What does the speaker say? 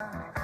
Bye.